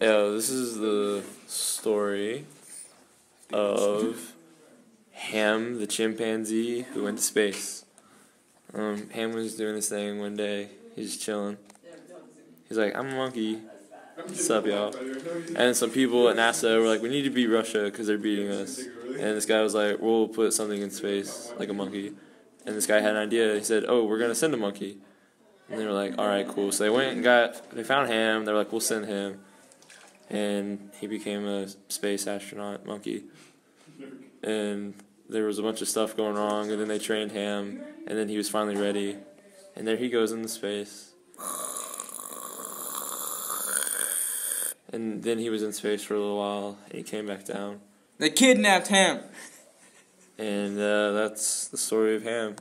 Yeah, this is the story of Ham, the chimpanzee who went to space. Um, Ham was doing this thing one day. He's chilling. He's like, I'm a monkey. What's up, y'all? And some people at NASA were like, we need to beat Russia because they're beating us. And this guy was like, we'll put something in space, like a monkey. And this guy had an idea. He said, oh, we're going to send a monkey. And they were like, all right, cool. So they went and got, they found Ham. They were like, we'll send him. And he became a space astronaut monkey. And there was a bunch of stuff going wrong. And then they trained Ham. And then he was finally ready. And there he goes into space. And then he was in space for a little while. And he came back down. They kidnapped him. And uh, that's the story of Ham.